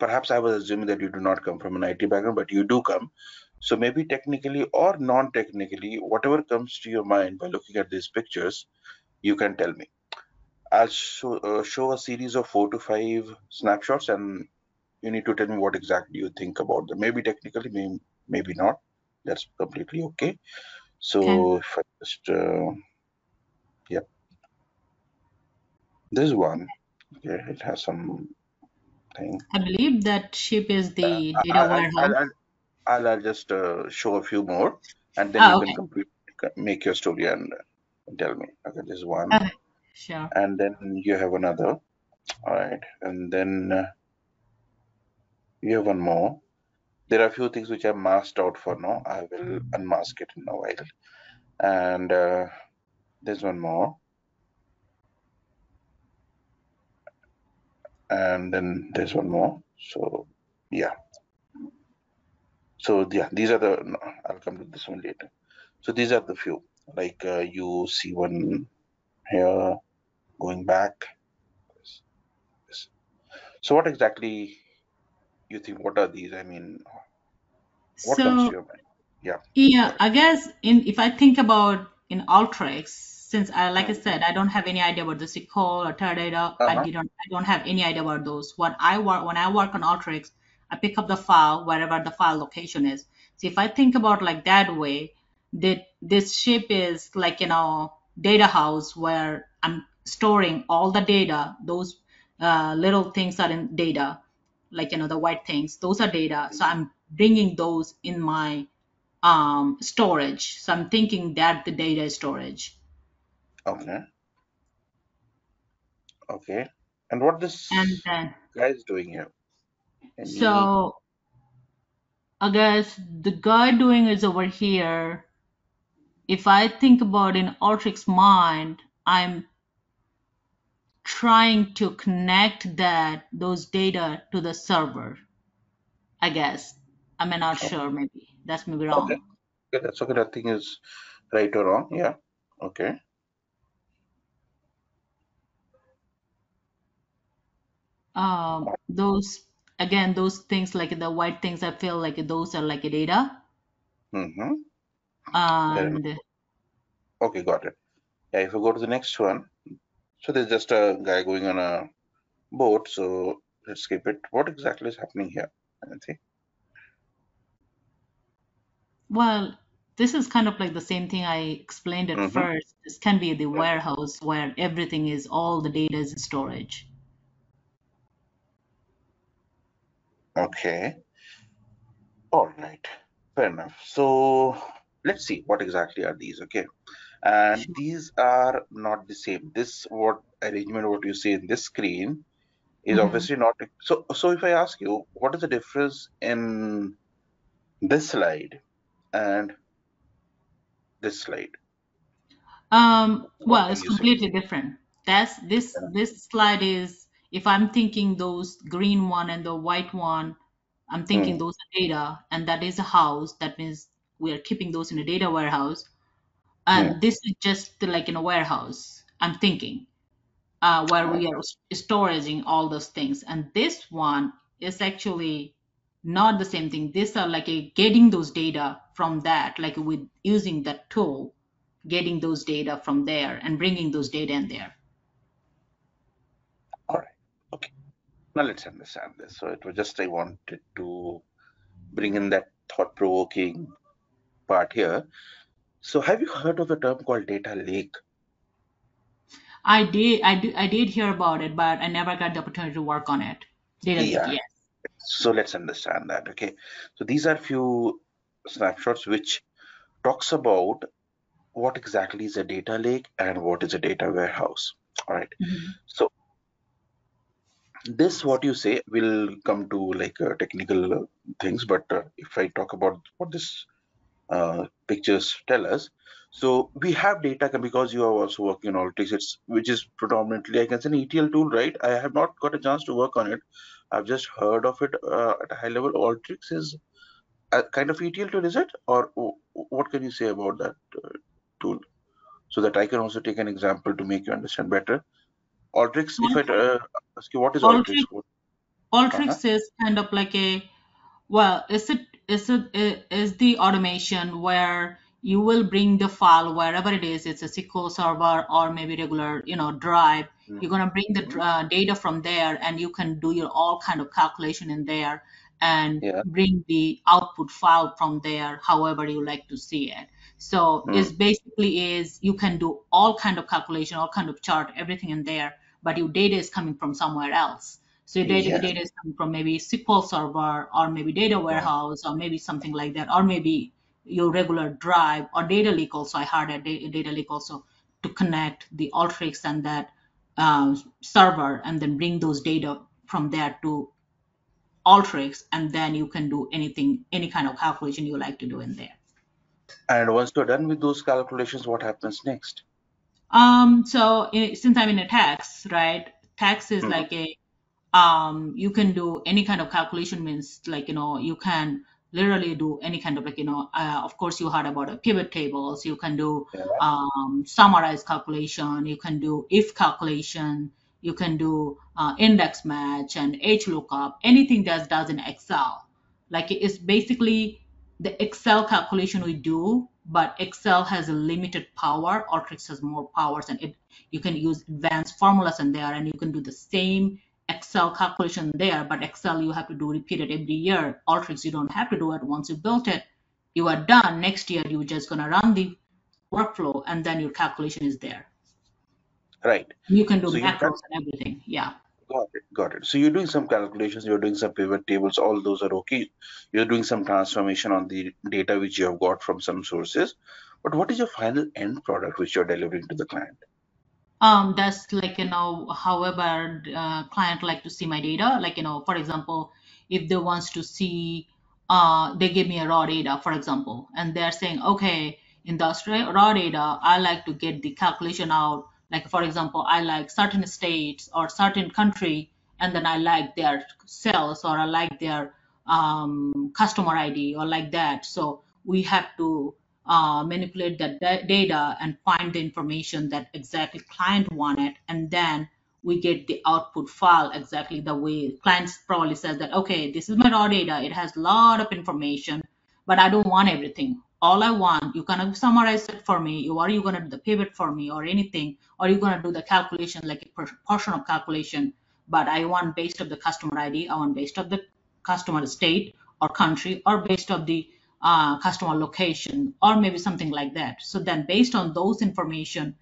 perhaps I was assuming that you do not come from an IT background, but you do come. So maybe technically or non-technically, whatever comes to your mind by looking at these pictures, you can tell me. I'll show, uh, show a series of four to five snapshots and you need to tell me what exactly you think about them. Maybe technically, maybe, maybe not. That's completely okay. So Okay. if I just, uh, yeah, this one, okay, it has some thing. I believe that ship is the I- data I'll, warehouse. I'll, I'll, I'll just uh, show a few more and then Ah, you okay. can complete, make your story and uh, tell me. Okay, this is one. Okay, sure. And then you have another. All right. And then uh, you have one more. There are a few things which are masked out for now. I will unmask it in a while. And uh, there's one more. And then there's one more. So, yeah. So, yeah, these are the, no, I'll come to this one later. So, these are the few. Like uh, you see one here going back. This- this. So, what exactly you think? What are these? I mean, what comes to So your mind? Yeah. yeah, I guess in if I think about in Alteryx, since I like I said, I don't have any idea about the SQL or Teradata. I Uh-huh. didn't I don't have any idea about those. What I work when I work on Alteryx, I pick up the file wherever the file location is. So if I think about like that way, that this ship is like you know data house where I'm storing all the data. Those uh, little things are in data, like you know the white things. Those are data. So I'm bringing those in my um, storage. So I'm thinking that the data is storage. Okay. Okay. And what this And then, guy is doing here? So I guess the guy doing is over here. If I think about in Alteryx mind, I'm trying to connect that those data to the server. I guess. I'm not okay. sure. Maybe that's maybe wrong. Okay, that's okay. Nothing is right or wrong. Yeah. Okay. Um, those again, those things like the white things, I feel like those are like data. Mm-hmm. And Okay, got it. Yeah, if we go to the next one, so there's just a guy going on a boat, so let's skip it. What exactly is happening here? I think. well, this is kind of like the same thing I explained at Mm-hmm. first. This can be the warehouse where everything is, all the data is in storage. Okay. All right. Fair enough. So let's see what exactly are these. Okay. And Sure. these are not the same. This what arrangement what you see in this screen is hmm obviously not so so if I ask you what is the difference in this slide and this slide? Um, well, it's completely different. That's this Yeah. this slide is if I'm thinking those green one and the white one, I'm thinking Hmm. those are data, and that is a house. That means we are keeping those in a data warehouse. And this is just like in a warehouse. I'm thinking uh, where we are storing all those things. And this one is actually not the same thing. These are like a getting those data from that, like with using that tool, getting those data from there and bringing those data in there. All right. Okay. Now let's understand this. So it was just I wanted to bring in that thought-provoking part here. So have you heard of a term called data lake? I did, I did, I did hear about it, but I never got the opportunity to work on it. Data lake, Yeah. yes. So let's understand that. Okay. So these are few snapshots which talks about what exactly is a data lake and what is a data warehouse. All right. Mhm. So this what you say will come to like uh, technical uh, things but uh, if i talk about what this uh, pictures tell us so we have data because you are also working on Alteryx, it's which is predominantly I can say an ETL tool, right? I have not got a chance to work on it. I've just heard of it uh, at a high level. Alteryx is a kind of ETL tool, is it? Or what can you say about that uh, tool? So that I can also take an example to make you understand better. Alteryx, if I uh, ask you what is Alteryx? Alteryx, Alteryx is kind of like a well, is it is it is the automation where you will bring the file wherever it is, it's a SQL server or maybe regular, you know, drive. Mhm. You're gonna bring the Mhm. uh, data from there, and you can do your all kind of calculation in there, and Yeah. bring the output file from there, however you like to see it. So Mm. it's basically is you can do all kind of calculation, all kind of chart, everything in there, but your data is coming from somewhere else. So your data, data is coming from maybe SQL Server or maybe data warehouse or maybe something like that, or maybe your regular drive or data lake also. I heard a data lake also to connect the Alteryx and that um, server and then bring those data from there to Alteryx and then you can do anything, any kind of calculation you like to do in there. And once you're done with those calculations, what happens next? Um, so i since I'm in a tax, right? Tax is Mhm. like a um, you can do any kind of calculation means like you know you can literally do any kind of like you know uh, of course you heard about a pivot tables you can do Yeah. um, summarize calculation you can do if calculation you can do uh, index match and h lookup anything that does in excel like it's basically the excel calculation we do but excel has a limited power Alteryx has more powers and it you can use advanced formulas in there and you can do the same Excel calculation there, but Excel you have to do repeated every year. Alteryx you don't have to do it once you built it. You are done. Next year you're just gonna run the workflow and then your calculation is there. Right. You can do So macros and everything. Yeah. Got it. Got it. So you're doing some calculations, you're doing some pivot tables, all those are okay. You're doing some transformation on the data which you have got from some sources. But what is your final end product which you're delivering to the client? Um, that's like you know, however, uh, client like to see my data. Like you know, for example, if they wants to see, uh, they give me a raw data, for example, and they're saying, okay, in the raw data, I like to get the calculation out. Like for example, I like certain states or certain country, and then I like their cells or I like their um, customer ID or like that. So we have to uh, manipulate that da- data and find the information that exactly client wanted, and then we get the output file exactly the way clients probably says that okay, this is my raw data. It has a lot of information, but I don't want everything. All I want, you kind of summarize it for me. You are you gonna do the pivot for me or anything, or you gonna do the calculation like a portion of calculation. But I want based of the customer ID. I want based of the customer state or country or based of the uh, customer location or maybe something like that. So then based on those information,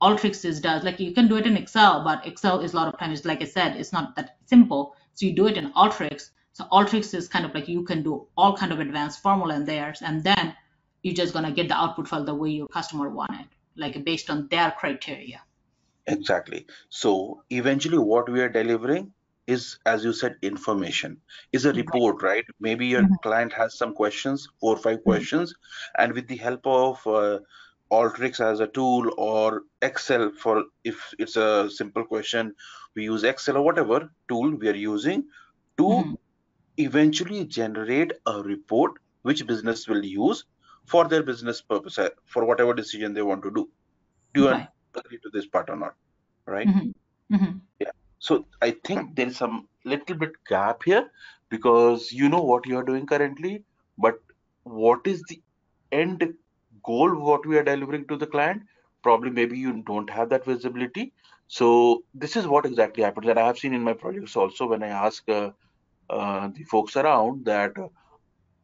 Alteryx is does like you can do it in Excel, but Excel is a lot of times, like I said, it's not that simple. So you do it in Alteryx. So Alteryx is kind of like you can do all kind of advanced formula in there, and then you're just gonna get the output file the way your customer want it, like based on their criteria. Exactly. So eventually what we are delivering is, as you said, information, is a report, right? Maybe your Mhm. client has some questions, four or five Mhm. questions, and with the help of uh, Alteryx as a tool or Excel for if it's a simple question, we use Excel or whatever tool we are using to Mhm. eventually generate a report which business will use for their business purpose, uh, for whatever decision they want to do. Do you Right. agree to this part or not? Right? Mhm. Mhm. So I think there is some little bit gap here because you know what you are doing currently, but what is the end goal what we are delivering to the client? Probably maybe you don't have that visibility. So this is what exactly happens. And I have seen in my projects also when I ask uh, uh, the folks around that, uh,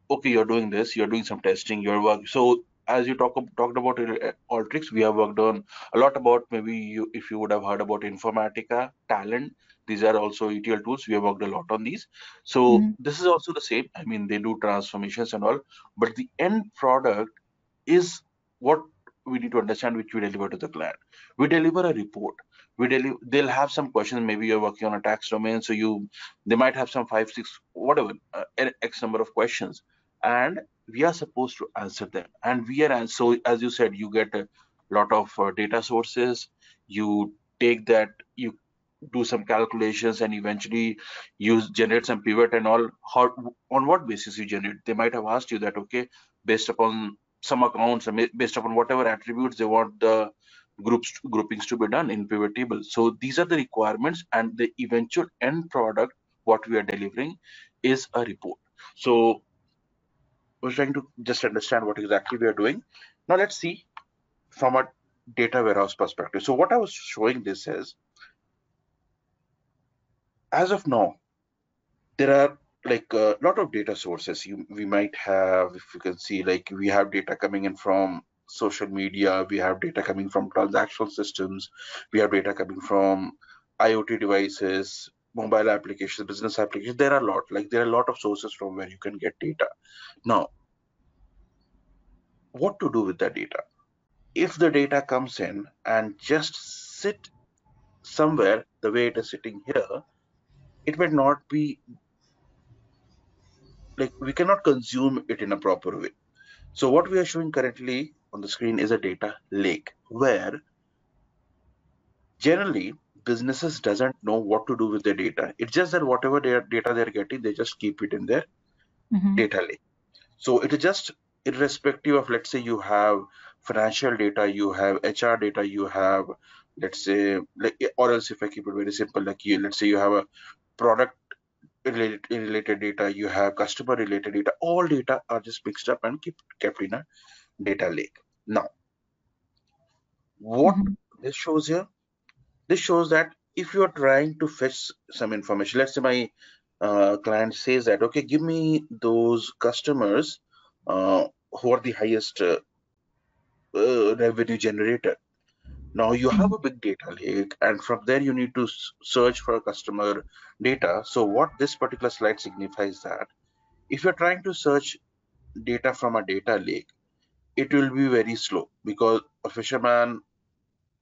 okay, you're doing this, you're doing some testing, you're work. So as you talk talked about uh, Alteryx, we have worked on a lot about maybe you if you would have heard about Informatica, Talend. These are also ETL tools. We have worked a lot on these. So Mhm. this is also the same. I mean, they do transformations and all, but the end product is what we need to understand, which we deliver to the client. We deliver a report. we deliver they'll have some questions maybe you're working on a tax domain so you they might have some five six whatever uh, x number of questions and we are supposed to answer them. And we are and so as you said you get a lot of uh, data sources. You take that you do some calculations and eventually use generate some pivot and all. How on what basis you generate? They might have asked you that okay based upon some accounts based upon whatever attributes they want the groups groupings to be done in pivot table so these are the requirements and the eventual end product what we are delivering is a report. So we're trying to just understand what exactly we are doing. Now let's see from a data warehouse perspective. So what i was showing this is as of now there are like a lot of data sources. You we might have if you can see like we have data coming in from social media, we have data coming from mm-hmm. transactional systems, we have data coming from IoT devices, mobile applications, business applications. There are a lot, like there are a lot of sources from where you can get data. Now, what to do with that data? If the data comes in and just sit somewhere the way it is sitting here, it may not be like we cannot consume it in a proper way. So what we are showing currently on the screen is a data lake where generally businesses doesn't know what to do with their data. It's just that whatever data they're getting, they just keep it in their mm-hmm. data lake. So it is just irrespective of let's say you have financial data, you have HR data, you have let's say like or else if I keep it very simple, like you let's say you have a product related, related data, you have customer related data, all data are just mixed up and keep kept in a data lake. Now, what mm-hmm. this shows here, this shows that if you are trying to fetch some information, let's say my uh, client says that, okay, give me those customers uh, who are the highest uh, uh revenue generator. Now you have a big data lake, and from there you need to search for customer data. So what this particular slide signifies that if you're trying to search data from a data lake, it will be very slow because a fisherman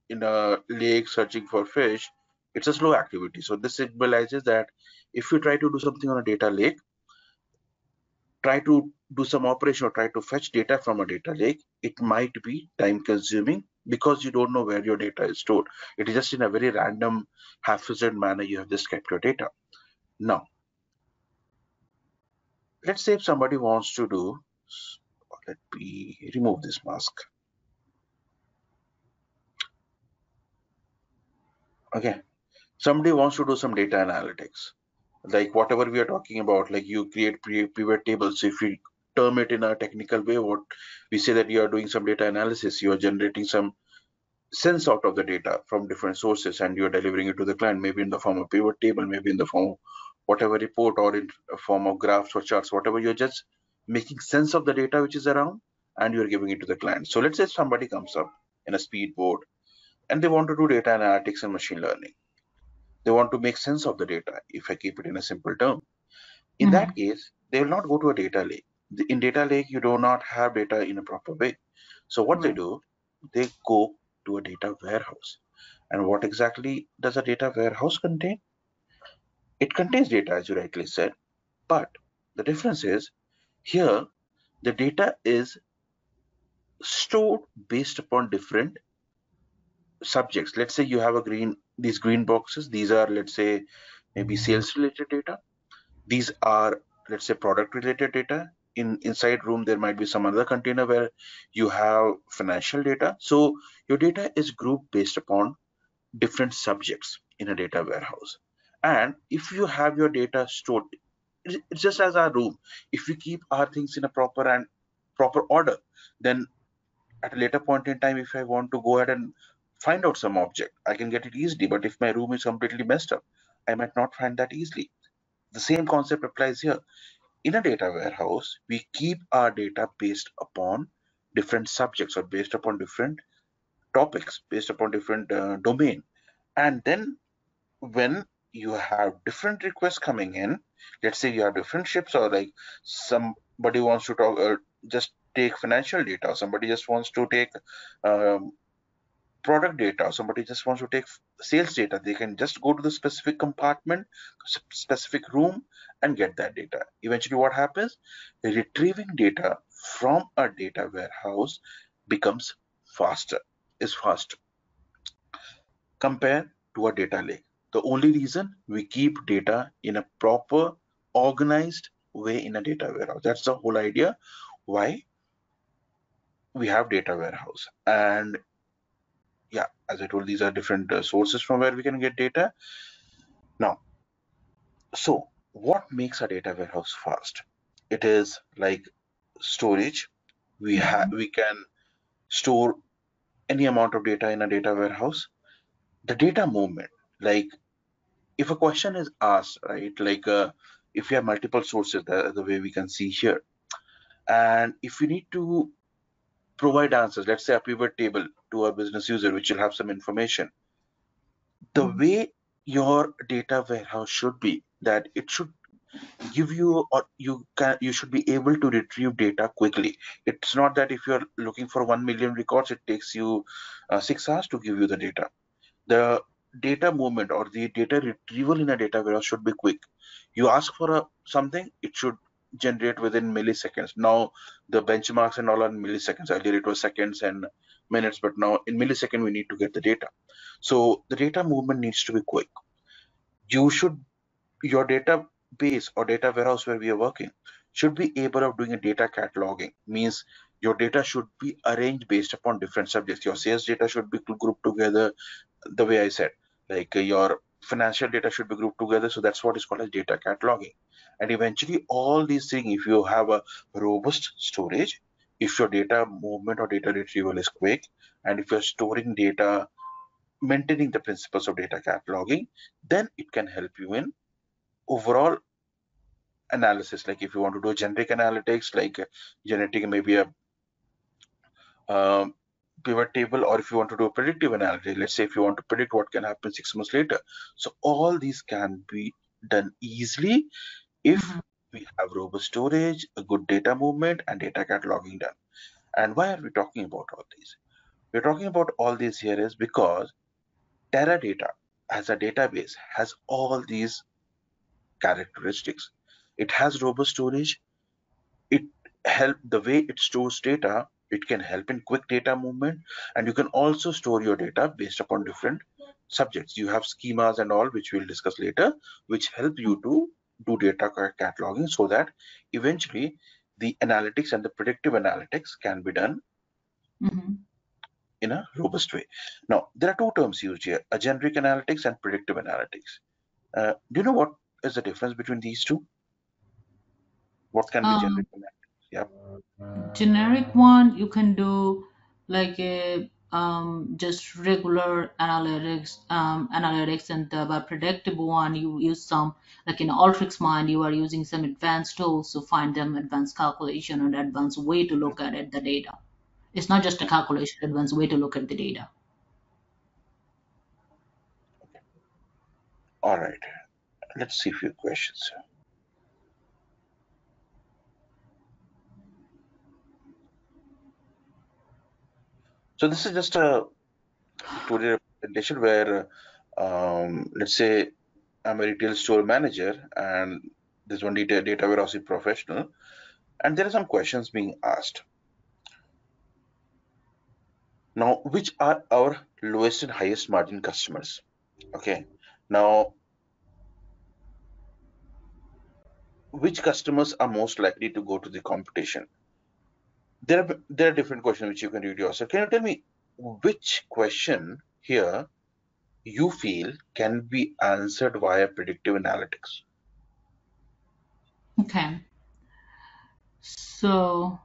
in a lake searching for fish it's a slow activity. So this symbolizes that if you try to do something on a data lake try to do some operation or try to fetch data from a data lake it might be time consuming because you don't know where your data is stored. It is just in a very random haphazard manner you have just kept your data. Now let's say if somebody wants to do let me remove this mask okay. Somebody wants to do some data analytics. Like whatever we are talking about like you create pivot tables. If you term it in a technical way what we say that you are doing some data analysis you are generating some sense out of the data from different sources and you're delivering it to the client maybe in the form of pivot table maybe in the form of whatever report or in form of graphs or charts whatever you're just making sense of the data which is around and you're giving it to the client. So let's say somebody comes up in a speedboat and they want to do data analytics and machine learning. They want to make sense of the data, if I keep it in a simple term. In mm-hmm. that case, they will not go to a data lake. In data lake, you do not have data in a proper way. So what mm-hmm. they do, they go to a data warehouse. And what exactly does a data warehouse contain? It contains data, as you rightly said, but the difference is here, the data is stored based upon different subjects. Let's say you have a green, these green boxes. These are, let's say, maybe mm-hmm. sales related data. These are, let's say, product related data. In inside room, there might be some other container where you have financial data. So your data is grouped based upon different subjects in a data warehouse. And if you have your data stored it's just as our room if we keep our things in a proper and proper order then at a later point in time if i want to go ahead and find out some object i can get it easily. But if my room is completely messed up i might not find that easily. The same concept applies here. In a data warehouse we keep our data based upon different subjects or based upon different topics based upon different uh, domain. And then when you have different requests coming in let's say you have different ships or like somebody wants to talk uh, just take financial data somebody just wants to take um, product data, somebody just wants to take sales data, they can just go to the specific compartment, specific room, and get that data. Eventually, what happens? Retrieving data from a data warehouse becomes faster, is faster compared to a data lake. The only reason we keep data in a proper, organized way in a data warehouse. That's the whole idea why we have data warehouse. And yeah, as I told, these are different uh, sources from where we can get data. Now, so what makes a data warehouse fast? It is like storage. We have we can store any amount of data in a data warehouse. The data movement, like if a question is asked, right, like uh, if you have multiple sources, the, the way we can see here, and if you need to provide answers, let's say a pivot table to a business user, which will have some information. The mm-hmm. way your data warehouse should be that it should give you or you can you should be able to retrieve data quickly it's not that if you're looking for 1 million records it takes you uh, six hours to give you the data the data movement or the data retrieval in a data warehouse should be quick you ask for a something it should generate within milliseconds. Now the benchmarks and all are milliseconds. Earlier it was seconds and minutes, but now in millisecond we need to get the data. So the data movement needs to be quick. You should your database or data warehouse where we are working should be able of doing a data cataloging. Means your data should be arranged based upon different subjects. Your sales data should be grouped together the way I said. Like your financial data should be grouped together. So that's what is called as data cataloging. And eventually all these things, if you have a robust storage, if your data movement or data retrieval is quick, and if you're storing data, maintaining the principles of data cataloging, then it can help you in overall analysis. Like if you want to do generic analytics, like genetic, maybe a um, pivot table or if you want to do a predictive analysis let's say if you want to predict what can happen six months later. So all these can be done easily if mm-hmm. we have robust storage a good data movement and data cataloging done. And why are we talking about all these? We're talking about all these here is because teradata as a database has all these characteristics. It has robust storage. It help the way it stores data it can help in quick data movement and you can also store your data based upon different subjects. You have schemas and all which we'll discuss later which help you to do data cataloging so that eventually the analytics and the predictive analytics can be done mm-hmm. in a robust way. Now there are two terms used here a generic analytics and predictive analytics. Uh, do you know what is the difference between these two? What can be um, generic analytics Yep. Generic one, you can do like a um, just regular analytics, um, analytics, and the predictable one, you use some like in Alteryx Mind, you are using some advanced tools to find them advanced calculation and advanced way to look at it, the data. It's not just a calculation, advanced way to look at the data. All right. Let's see a few questions. So this is just a tutorial presentation where, um, let's say, I'm a retail store manager and there's one data, data warehousing professional, and there are some questions being asked. Now, which are our lowest and highest margin customers? Okay. Now, which customers are most likely to go to the competition? There are there are different questions which you can read yourself. Can you tell me which question here you feel can be answered via predictive analytics? Okay. So.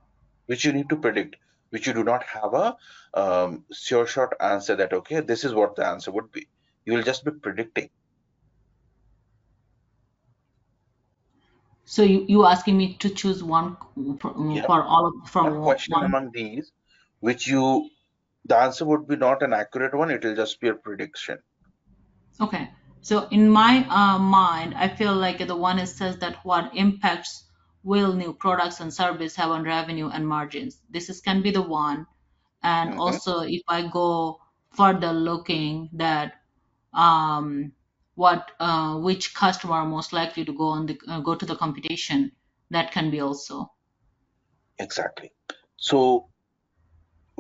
Which you need to predict, which you do not have a um, sure shot answer that okay, this is what the answer would be. You will just be predicting. So you you asking me to choose one for, Yep. for all of, from question one? among these, which you the answer would be not an accurate one, it will just be a prediction. Okay. So in my uh, mind, I feel like the one it says that what impacts will new products and service have on revenue and margins. This is can be the one. And hmm also, if I go further looking that um, what uh, which customer are most likely to go on the uh, go to the computation. That can be also. Exactly. So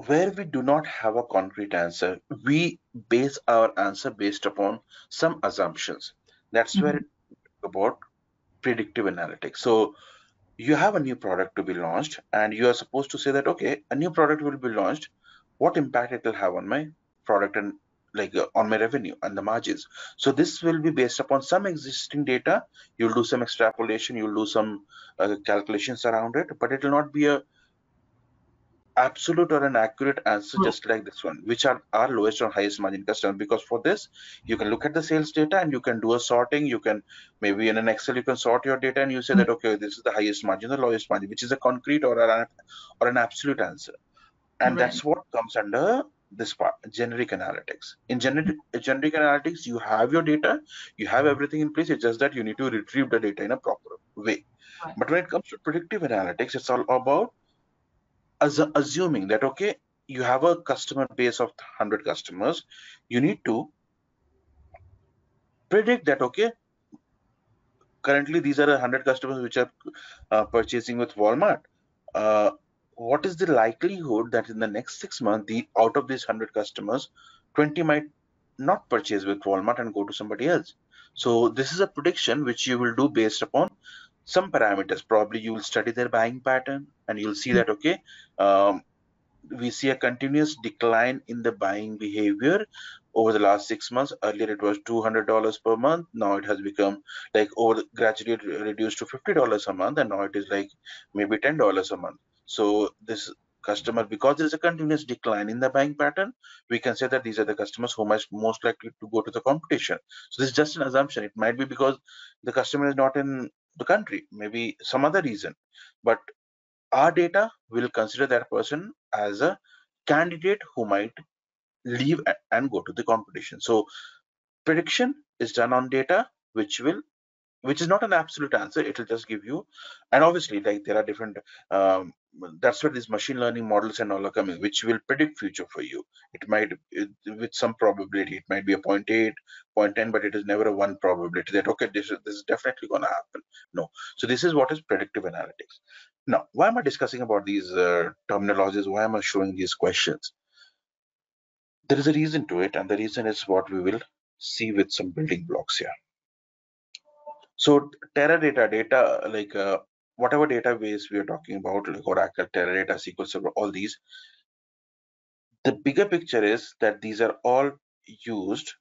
where we do not have a concrete answer, we base our answer based upon some assumptions. That's where Mhm. it's about predictive analytics. So you have a new product to be launched, and you are supposed to say that okay, a new product will be launched. What impact it will have on my product and like uh, on my revenue and the margins. So this will be based upon some existing data. You'll do some extrapolation. You'll do some uh, calculations around it, but it will not be a absolute or an accurate answer just like this one which are our lowest or highest margin customer because for this you can look at the sales data and you can do a sorting you can maybe in an excel you can sort your data and you say Mm. that okay this is the highest margin the lowest margin which is a concrete or an or an absolute answer and Right. that's what comes under this part generic analytics. In generic generic analytics you have your data you have everything in place it's just that you need to retrieve the data in a proper way. Right. but when it comes to predictive analytics it's all about assu- assuming that okay you have a customer base of 100 customers you need to predict that okay currently these are 100 customers which are uh, purchasing with walmart. Uh, what is the likelihood that in the next six months the out of these 100 customers 20 might not purchase with walmart and go to somebody else so this is a prediction which you will do based upon some parameters probably you will study their buying pattern and you'll see Mm. that okay um, we see a continuous decline in the buying behavior over the last six months. Earlier it was two hundred dollars per month. Now it has become like over gradually reduced to fifty dollars a month, and now it is like maybe ten dollars a month. So this customer, because there is a continuous decline in the buying pattern, we can say that these are the customers who must most likely to go to the competition. So this is just an assumption. It might be because the customer is not in the country, maybe some other reason, but our data will consider that person as a candidate who might leave and go to the competition. So prediction is done on data, which will which is not an absolute answer. It will just give you, and obviously, like there are different. Um, that's where these machine learning models and all are coming, which will predict future for you. It might, it, with some probability, it might be a 0.8, 0.10, but it is never a one probability that okay, this is this is definitely going to happen. No. So this is what is predictive analytics. Now, why am I discussing about these uh, terminologies? Why am I showing these questions? There is a reason to it, and the reason is what we will see with some building blocks here. So Teradata data, like uh, whatever database we are talking about, like Oracle, Teradata, SQL Server, all these, the bigger picture is that these are all used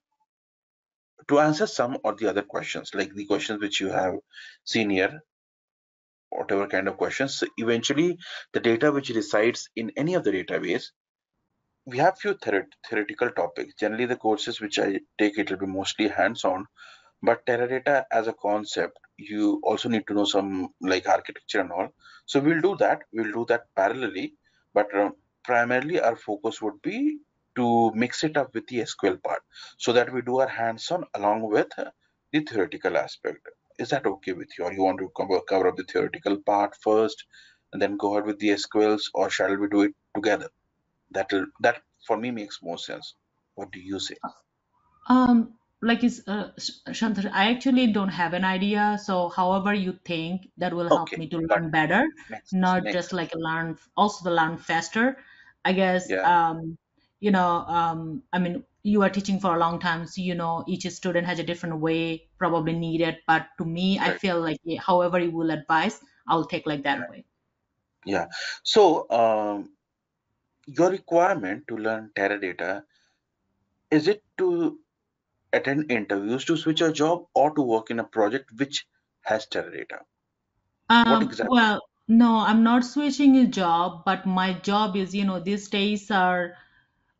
to answer some or the other questions, like the questions which you have seen here, whatever kind of questions. So eventually, the data which resides in any of the database, we have few theoret- theoretical topics. Generally, the courses which I take, it will be mostly hands-on. But Teradata as a concept, you also need to know some like architecture and all. So we'll do that. We'll do that parallelly. But uh, primarily, our focus would be to mix it up with the SQL part, so that we do our hands-on along with the theoretical aspect. Is that okay with you, or you want to cover cover up the theoretical part first, and then go ahead with the SQLs, or shall we do it together? That'll that for me makes more sense. What do you say? Um, like is uh, Shantar, I actually don't have an idea. So however you think that will help Okay, me to learn better, next not next. just like learn also to learn faster. I guess Yeah. um, you know, um, I mean, you are teaching for a long time, so you know each student has a different way probably needed. But to me, I feel like yeah, however you will advise, I'll take like that way. Yeah. So, um, your requirement to learn Teradata, is it to attend interviews to switch a job or to work in a project which has Teradata? What Um, exactly? well, no, I'm not switching a job, but my job is, you know, these days are,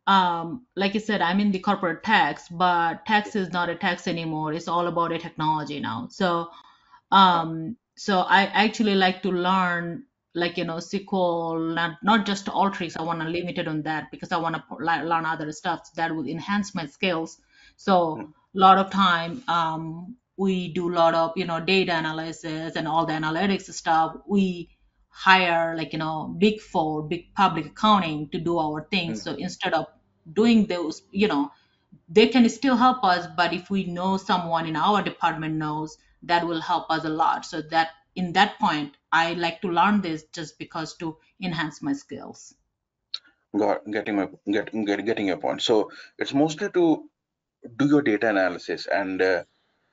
um, like I said, I'm in the corporate tax, but tax is not a tax anymore. It's all about a technology now. So, Uh, um, so I actually like to learn, like, you know, SQL, not, not just Alteryx. I want to limit it on that because I want to learn other stuff that will enhance my skills. So, a lot of time, um, we do a lot of, you know, data analysis and all the analytics stuff. We hire, like, you know, big four, big public accounting to do our things. mm, So instead of doing those, you know, they can still help us, but if we know someone in our department knows, that will help us a lot. So that in that point, I like to learn this just because to enhance my skills. Got getting my get, get getting your point. So it's mostly to do your data analysis, and uh,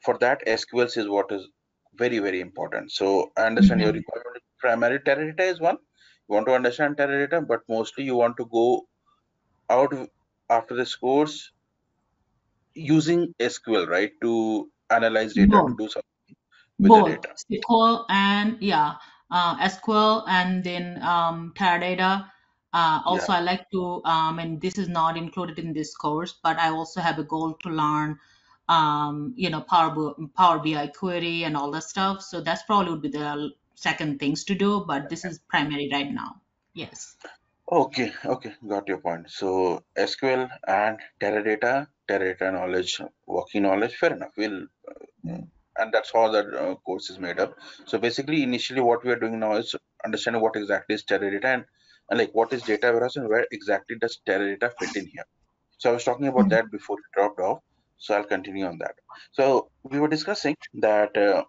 for that, SQL is what is very very important. So I understand your Mhm. requirement. Primary Teradata is one. You want to understand Teradata, but mostly you want to go out after this course using SQL, right, to analyze data, to do something with the data. SQL and yeah, uh, SQL and then um, Teradata. Uh, Yeah, also, I like to, um, and this is not included in this course, but I also have a goal to learn, um, you know, Power, Power BI query and all that stuff. So that's probably would be the second things to do, but this is primary right now. Yes. Okay, okay, got your point. So SQL and Teradata, Teradata knowledge, working knowledge, fair enough. We'll, uh, and that's how that uh, course is made up. So basically, initially, what we are doing now is understanding what exactly is Teradata and, and like what is data warehouse and where exactly does Teradata fit in here. So I was talking about Mhm. that before it dropped off. So I'll continue on that. So we were discussing that uh,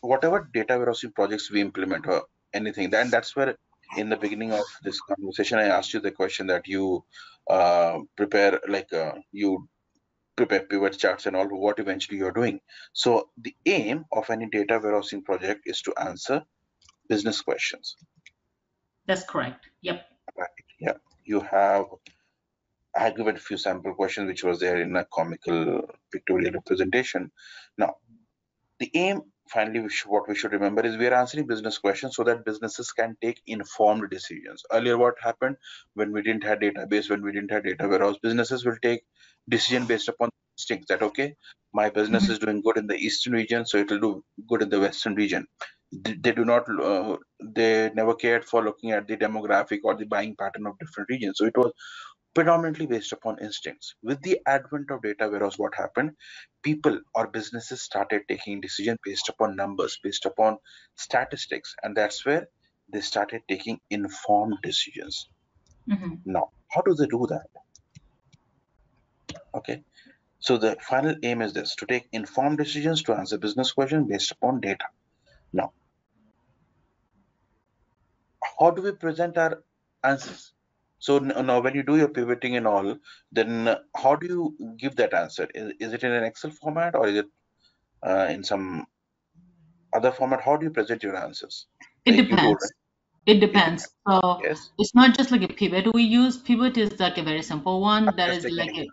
whatever data warehousing projects we implement or anything, then that's where in the beginning of this conversation, I asked you the question that you uh, prepare, like uh, you prepare pivot charts and all, what eventually you're doing. So the aim of any data warehousing project is to answer business questions. That's correct. Yep. Right? Yeah, you have. I given a few sample questions which was there in a comical pictorial representation. Now, the aim finally we should, what we should remember is we are answering business questions so that businesses can take informed decisions earlier what happened when we didn't have database when we didn't have data warehouse businesses will take decision based upon instincts that okay my business Mhm. is doing good in the eastern region so it will do good in the western region they, do not uh, they never cared for looking at the demographic or the buying pattern of different regions so it was predominantly based upon instincts. With the advent of data warehouse, what happened? People or businesses started taking decisions based upon numbers, based upon statistics, and that's where they started taking informed decisions. Mhm. Now, how do they do that? Okay, so the final aim is this to take informed decisions to answer business questions based upon data. Now, how do we present our answers? So now, when you do your pivoting and all, then how do you give that answer? Is, is it in an Excel format or is it uh, in some other format? How do you present your answers? It Like depends. It depends. So Yes. it's not just like a pivot we use. Pivot is like a very simple one. That is like a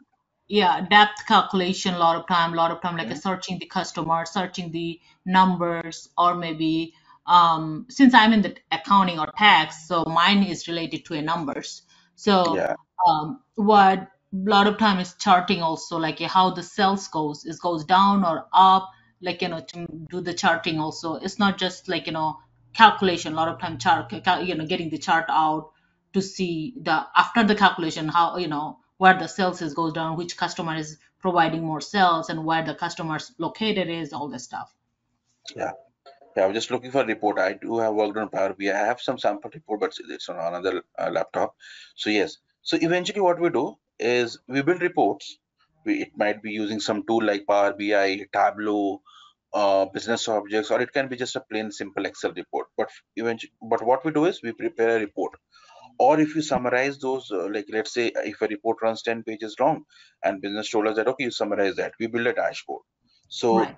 yeah depth calculation. A lot of time, a lot of time, like a Mhm. searching the customer, searching the numbers, or maybe um since I'm in the accounting or tax, so mine is related to a numbers. So Yeah. um what a lot of time is charting also like how the sales goes is goes down or up like you know to do the charting also it's not just like you know calculation a lot of time chart you know getting the chart out to see the after the calculation how you know where the sales is goes down which customer is providing more sales and where the customers located is all this stuff Yeah. Yeah. I'm just looking for a report. I do have worked on Power BI. I have some sample report, but it's on another uh, laptop. So yes. So eventually, what we do is we build reports. We, it might be using some tool like Power BI, Tableau, uh, business objects, or it can be just a plain simple Excel report. But eventually, but what we do is we prepare a report. Or if you summarize those, uh, like let's say if a report runs 10 pages long and business told us that, okay, you summarize that, we build a dashboard. So right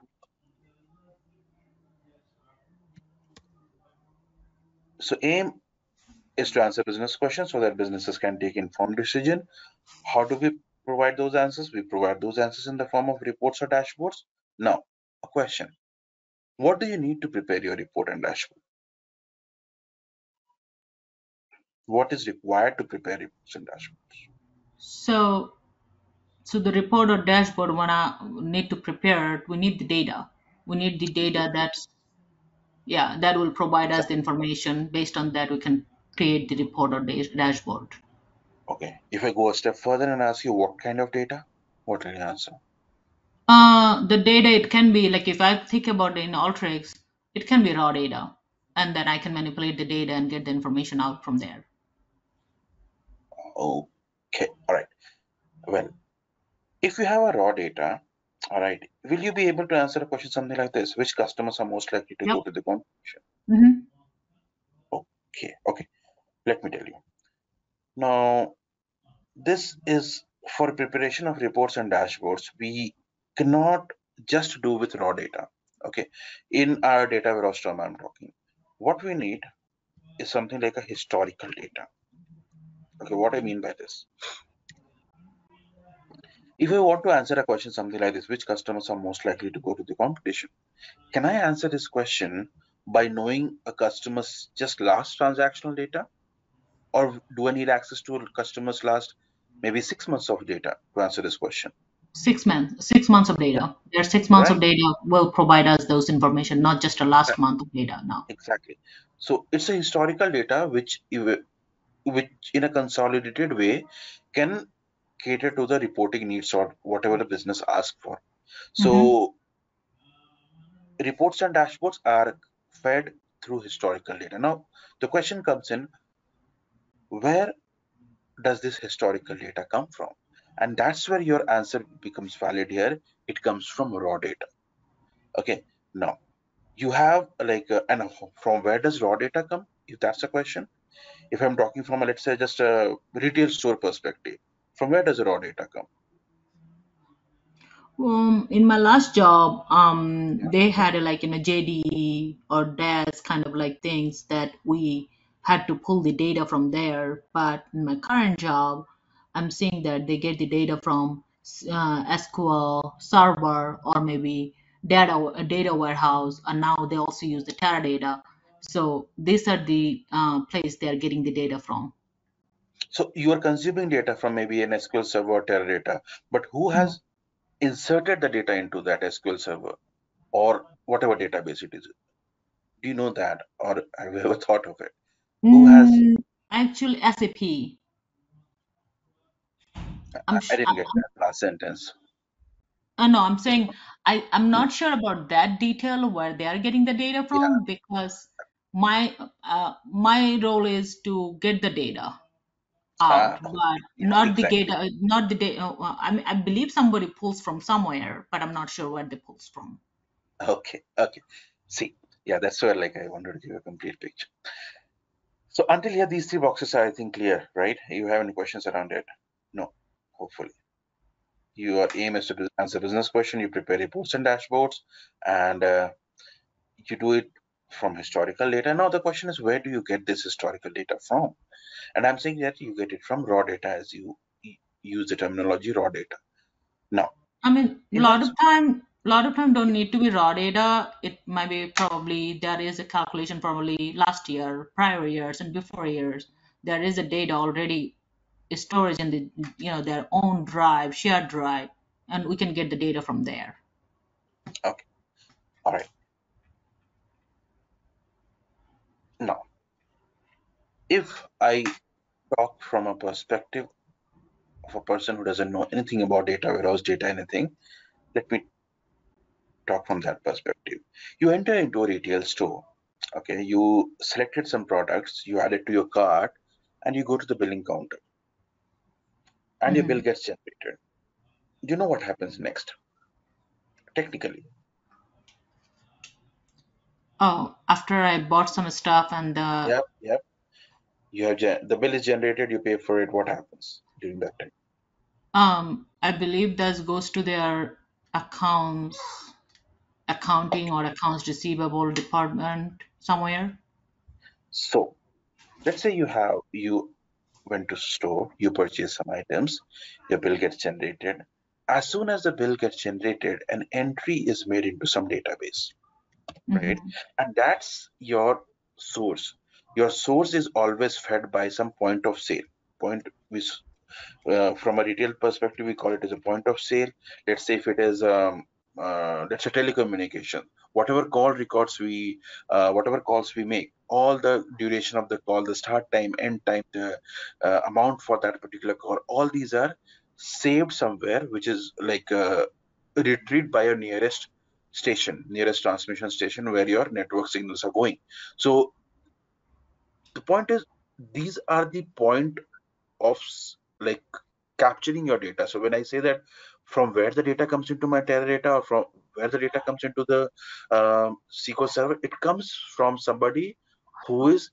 so aim is to answer business questions so that businesses can take informed decision. How do we provide those answers? We provide those answers in the form of reports or dashboards. Now, a question. What do you need to prepare your report and dashboard? What is required to prepare reports and dashboards? so so the report or dashboard when i need to prepare we need the data we need the data that's yeah that will provide us the information based on that we can create the report or dash- dashboard Okay. If I go a step further and ask you what kind of data, what will you answer? uh the data it can be like if i think about it in Alteryx, it can be raw data and then i can manipulate the data and get the information out from there Okay, all right. Well, if you have a raw data, all right, will you be able to answer a question something like this? Which customers are most likely to Yep. go to the competition? hmm Okay, okay. Let me tell you. Now, this is for preparation of reports and dashboards. We cannot just do with raw data. Okay, in our data warehouse term, I'm talking. What we need is something like a historical data. Okay, what I mean by this. If I want to answer a question something like this, which customers are most likely to go to the competition? Can I answer this question by knowing a customer's just last transactional data? Or do I need access to a customer's last maybe six months of data to answer this question? Six months, six months of data. Their six months of data will provide us those information, not just a last Right. month of data. No. Exactly. So it's a historical data which which in a consolidated way can cater to the reporting needs or whatever the business asks for. So reports and dashboards are fed through historical data. Now the question comes in where does this historical data come from? And that's where your answer becomes valid here. It comes from raw data. Okay. Now you have like uh, and from where does raw data come? If that's the question. If I'm talking from a, let's say just a retail store perspective, from where does raw data come? Um, in my last job, um, they had a, like in a JDE or DAS kind of like things that we had to pull the data from there. But in my current job, I'm seeing that they get the data from uh, SQL Server or maybe data a data warehouse, and now they also use the Teradata. So these are the uh, place they are getting the data from. So you are consuming data from maybe an SQL Server or Teradata, but who has inserted the data into that SQL Server or whatever database it is? Do you know that, or have you ever thought of it? Who has- Mm, actually SAP? I'm I, I didn't get that last sentence. Uh, no, I'm saying I, I'm not sure about that detail where they are getting the data from because my uh, my role is to get the data Ah, but yeah, not the data, not the data. Uh, I mean, I believe somebody pulls from somewhere, but I'm not sure where they pulls from. Okay, okay. See, yeah, that's where like I wanted to give a complete picture. So until here, these three boxes are I think clear, right? You have any questions around it? No, hopefully. Your aim is to answer business question. You prepare reports and dashboards, and uh, you do it from historical data. Now the question is, where do you get this historical data from? And I'm saying that you get it from raw data, as you use the terminology raw data. Now, I mean, a lot of time, a lot of time don't need to be raw data. It might be probably there is a calculation probably last year, prior years, and before years. There is a data already storage in the you know their own drive, shared drive, and we can get the data from there. Okay. All right. Now, if I talk from a perspective of a person who doesn't know anything about data warehouse, data, anything, let me talk from that perspective. You enter into a retail store. Okay, you selected some products, you add it to your cart, and you go to the billing counter, and your Mhm. bill gets generated. Do you know what happens next? Technically, Oh, after I bought some stuff and the yep, yep. You have gen- the bill is generated, you pay for it. What happens during that time? um, I believe that goes to their accounts, accounting or accounts receivable department somewhere. So, let's say you have you went to store, you purchase some items, your bill gets generated. As soon as the bill gets generated, an entry is made into some database. Right. Mhm. and that's your source your source is always fed by some point of sale point which uh, from a retail perspective we call it as a point of sale let's say if it is um, uh, let's say telecommunication whatever call records we uh, whatever calls we make all the duration of the call the start time end time the uh, amount for that particular call all these are saved somewhere which is like uh, retrieved by your nearest station nearest transmission station where your network signals are going so the point is these are the point of like capturing your data. So when I say that from where the data comes into my Teradata or from where the data comes into the um, SQL Server, it comes from somebody who is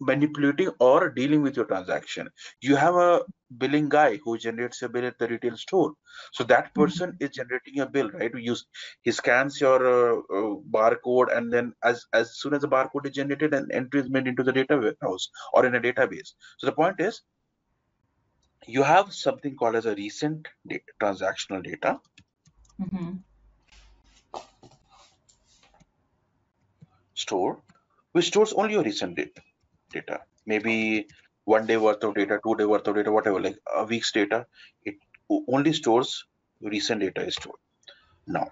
manipulating or dealing with your transaction. You have a billing guy who generates a bill at the retail store. So that Mm-hmm. person is generating a bill, right? You he scans your uh, uh, barcode, and then as as soon as the barcode is generated, an entry is made into the data warehouse or in a database. So the point is, you have something called as a recent da- transactional data. Mm-hmm. store which stores only your recent data data. Maybe one day worth of data two day worth of data whatever like a week's data it only stores recent data is stored. Now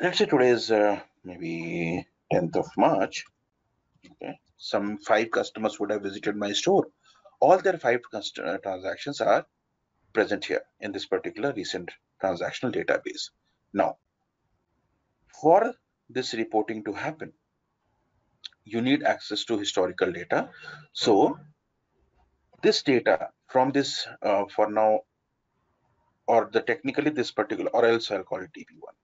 let's say today is uh, maybe 10th of march okay some five customers would have visited my store. All their five uh, transactions are present here in this particular recent transactional database. Now for this reporting to happen you need access to historical data. So this data from this uh, for now or the technically this particular or else i'll call it db1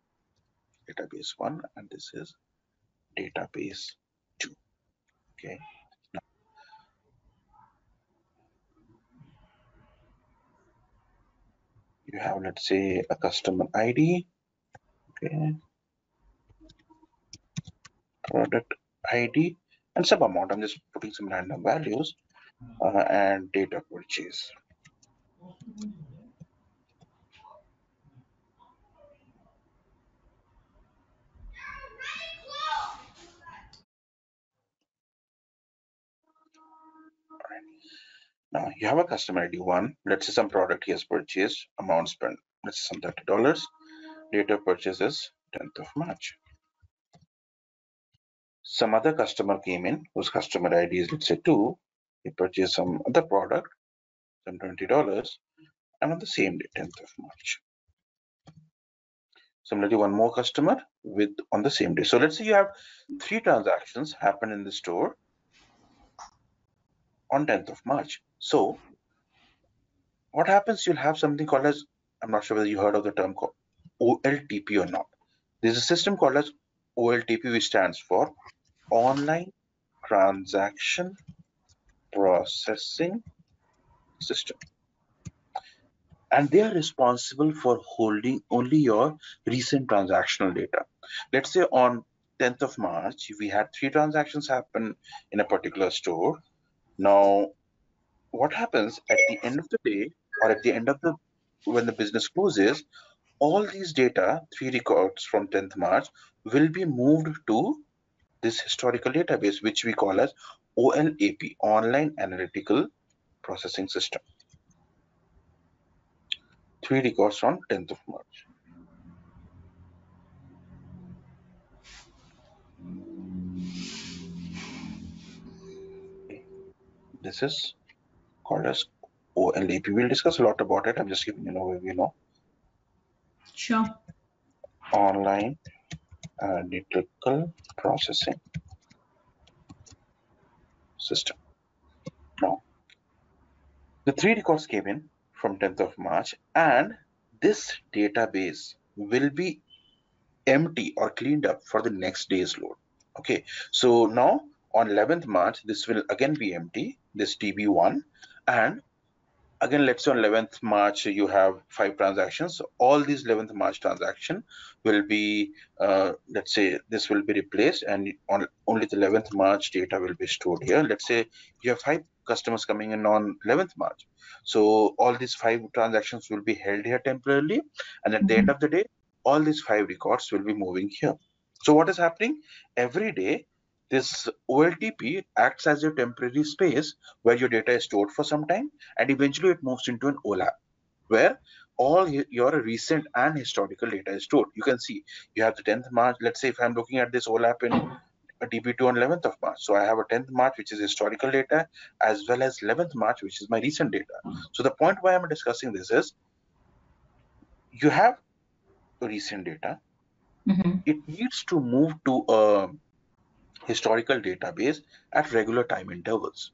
database 1 and this is database 2 okay you have let's say a customer id okay. Product id and some amount. I'm just putting some random values uh, and data purchase now you have a customer id 1 let's say some product he has purchased amount spent let's say some 30 dollars date of purchase is 10th of march. Some other customer came in whose customer id is let's say 2 he purchased some other product some 20 dollars and on the same day 10th of march. Similarly one more customer with on the same day. So let's say you have three transactions happen in the store on 10th of march so what happens you'll have something called as i'm not sure whether you heard of the term called oltp or not. There's a system called as oltp which stands for online transaction processing system. And they are responsible for holding only your recent transactional data. Let's say on 10th of march we had three transactions happen in a particular store. Now what happens at the end of the day or at the end of the when the business closes all these data three records from 10th march will be moved to this historical database which we call as olap online analytical processing system. Three records on 10th of march. This is called as olap we'll discuss a lot about it i'm just giving you an overview now Sure. online uh, analytical processing system. Now, the three records came in from 10th of March, and this database will be empty or cleaned up for the next day's load. Okay, so now on 11th March, this will again be empty, this DB1, and again let's say on 11th march you have five transactions. So all these 11th march transaction will be uh, let's say this will be replaced and on only the 11th march data will be stored here. Let's say you have five customers coming in on 11th march. So all these five transactions will be held here temporarily. And at the end of the day all these five records will be moving here. So what is happening? Every day this oltp acts as a temporary space where your data is stored for some time and eventually it moves into an OLAP where all your recent and historical data is stored. You can see you have the 10th March. Let's say if I'm looking at this OLAP in DB2 on 11th of March. So I have a 10th March, which is historical data, as well as 11th March, which is my recent data. So the point why I'm discussing this is you have recent data Mm-hmm. it needs to move to a historical database at regular time intervals.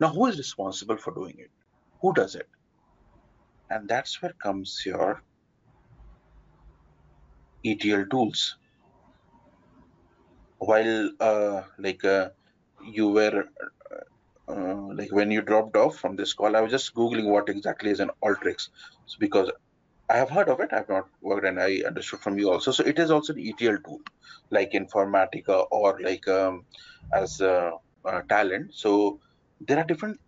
Now, who is responsible for doing it? Who does it? And that's where comes your ETL tools. While uh, like uh, you were uh, like when you dropped off from this call, I was just googling what exactly is an Alteryx, because I have heard of it, I've not worked, and I understood from you also. So it is also an ETL tool, like Informatica or like um, as a, Talend. So there are different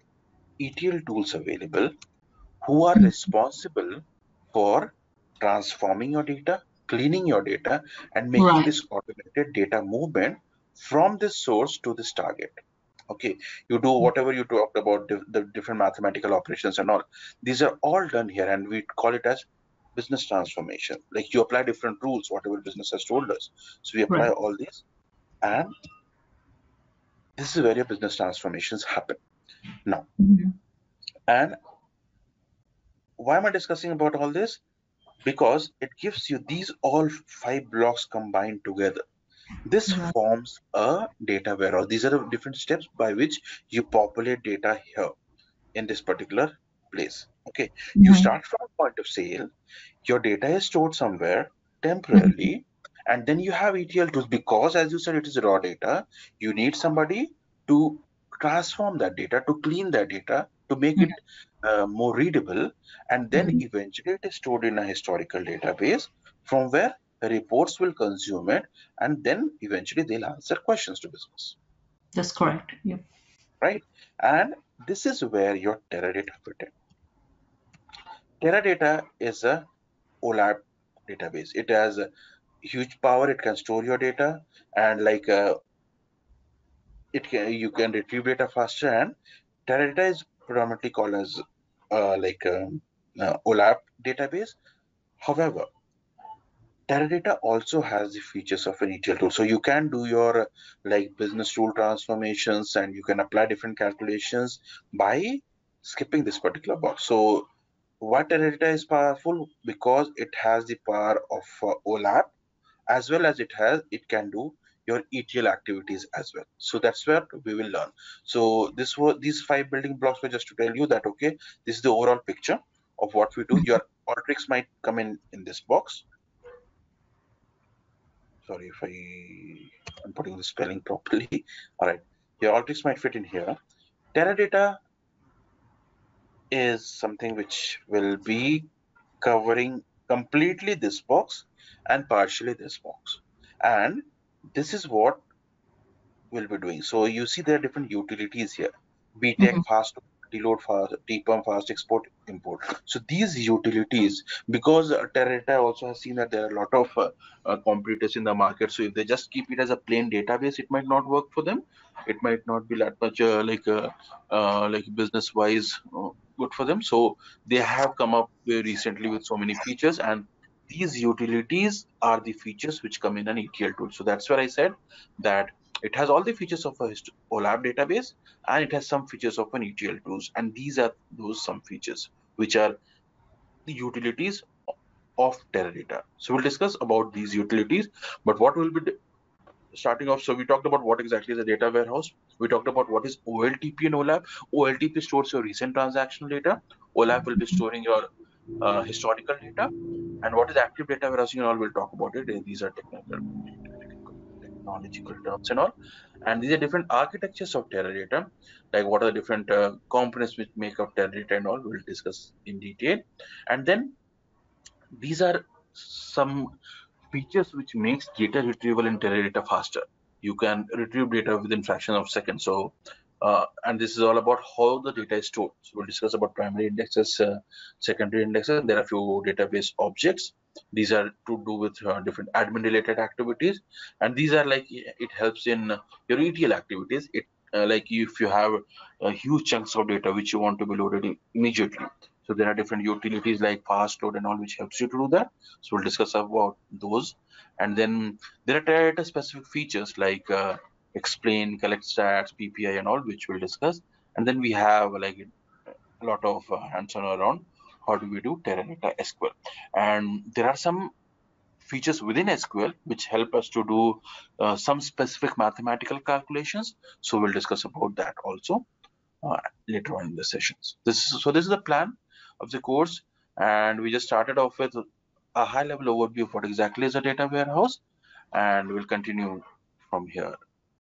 ETL tools available who are responsible for transforming your data, cleaning your data, and making Right. this automated data movement from this source to this target. Okay, you do whatever you talked about the, the different mathematical operations and all. These are all done here, and we call it as business transformation. Like you apply different rules, whatever business has told us. So we apply Right. all these, and this is where your business transformations happen. Now, Mhm. and why am I discussing about all this? Because it gives you these all five blocks combined together. This Right. forms a data warehouse. These are the different steps by which you populate data here in this particular place. Okay, you Mhm. start from point of sale, your data is stored somewhere temporarily, and then you have ETL tools because, as you said, it is raw data. You need somebody to transform that data, to clean that data, to make it uh, more readable, and then Mhm. eventually it is stored in a historical database from where reports will consume it, and then eventually they'll answer questions to business, That's correct. Yep. right? And this is where your Teradata fit in. Teradata is a OLAP database. It has a huge power. It can store your data, and like uh, it can you can retrieve data faster. And Teradata is predominantly called as uh, like um, uh, OLAP database. However, Teradata also has the features of an ETL tool. So you can do your like business rule transformations and you can apply different calculations by skipping this particular box. So why Teradata is powerful? Because it has the power of uh, OLAP as well as it has it can do your ETL activities as well. So that's where we will learn. So this was these five building blocks were just to tell you that okay, this is the overall picture of what we do. Your Alteryx might come in in this box. Sorry if I am putting the spelling properly. All right, your Alteryx might fit in here. Teradata is something which will be covering completely this box and partially this box. And this is what we'll be doing. So you see there are different utilities here. BTEQ, Mhm. fast deload, fast TPump, fast export, import. So these utilities, because Teradata also has seen that there are a lot of uh, uh, competitors in the market. So if they just keep it as a plain database, it might not work for them. It might not be that much uh, like uh, uh, like business wise uh, good for them. So they have come up very recently with so many features and these utilities are the features which come in an ETL tool. So that's where I said that it has all the features of a OLAP database and it has some features of an ETL tools. And these are those some features which are the utilities of Teradata. So we'll discuss about these utilities, but what will be starting off. So we talked about what exactly is a data warehouse. We talked about what is OLTP and OLAP. OLTP stores your recent transactional data. OLAP will be storing your uh, historical data. And what is active data warehousing and all, we'll talk about it. Uh, These are technical, technological terms and all. And these are different architectures of Teradata, like what are the different uh, components which make up Teradata and all, we'll discuss in detail. And then these are some features which makes data retrieval in Teradata faster. You can retrieve data within fraction of seconds. So, uh, and this is all about how the data is stored. So we'll discuss about primary indexes, uh, secondary indexes. There are a few database objects. These are to do with uh, different admin related activities. And these are like, it helps in your ETL activities. It uh, like if you have uh, huge chunks of data which you want to be loaded immediately. So there are different utilities like fast load and all which helps you to do that. So we'll discuss about those. And then there are Teradata specific features like uh, explain, collect stats, PPI and all, which we'll discuss. And then we have like a lot of uh, hands-on around how do we do Teradata SQL. And there are some features within SQL which help us to do uh, some specific mathematical calculations. So we'll discuss about that also uh, later on in the sessions. This is, so this is the plan of the course, and we just started off with a high-level overview of what exactly is a data warehouse, and we'll continue from here.